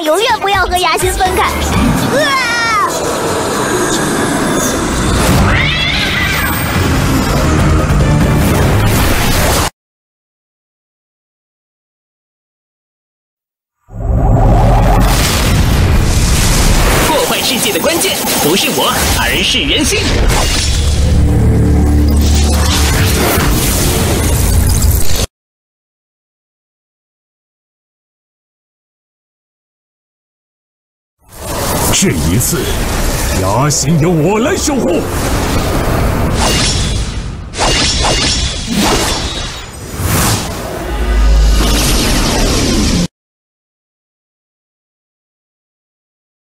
永远不要和雅欣分开。啊！破坏世界的关键不是我，而是人心。这一次，雅欣由我来守护。